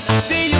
See you.